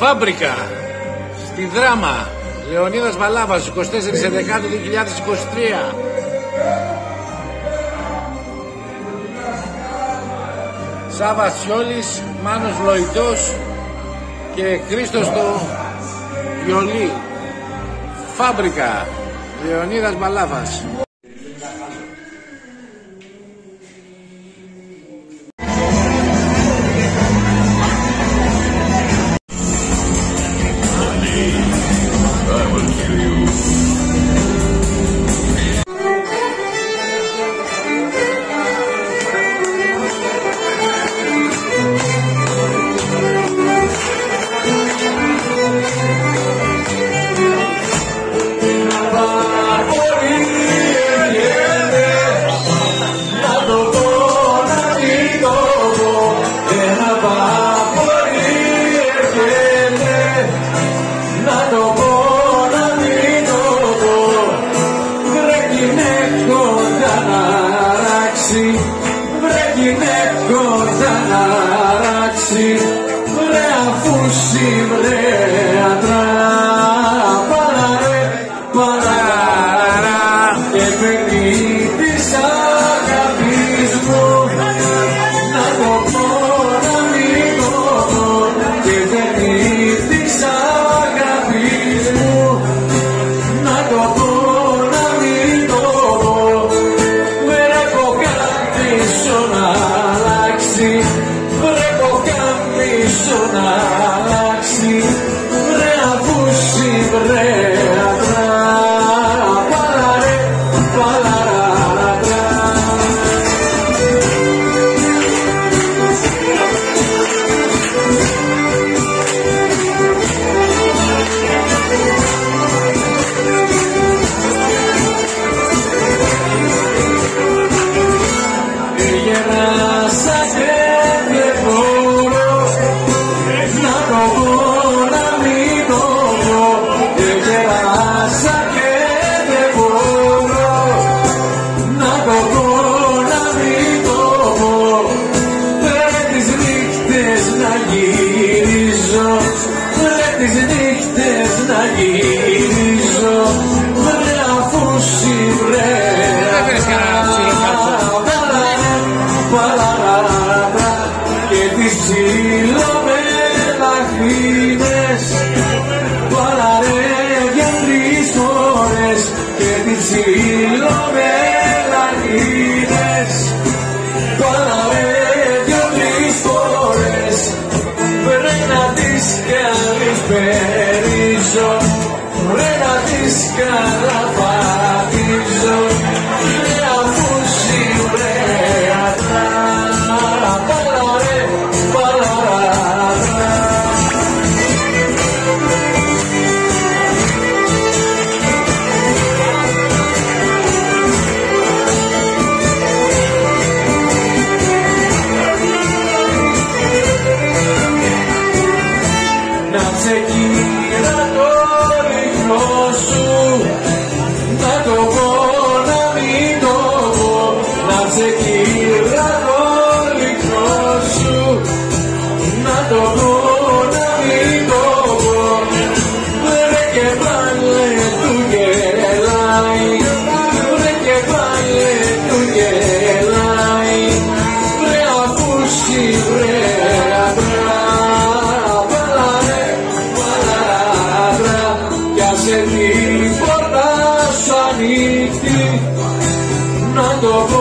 Φάμπρικα, στη Δράμα, Λεωνίδας Βαλάβας, 24 Δεκάτου 2023. Σάβας Σιόλης, Μάνος Λοϊτός και Χρήστος το Γιολί. Φάμπρικα, Λεωνίδας Μπαλάβας. αλλάξει Βρε γυναίκο θα αράξει Βρε αφούση, βρε αντράξει να γυρίζω, με τις νύχτες να γυρίζω. κάνεις ρε να Ξεκίνα το ρίχνο σου. Να το πω, να μην το πω. Να ξεκίνα το ρίχνο σου. Να το πω, να μην το πω. Βρε και adorou.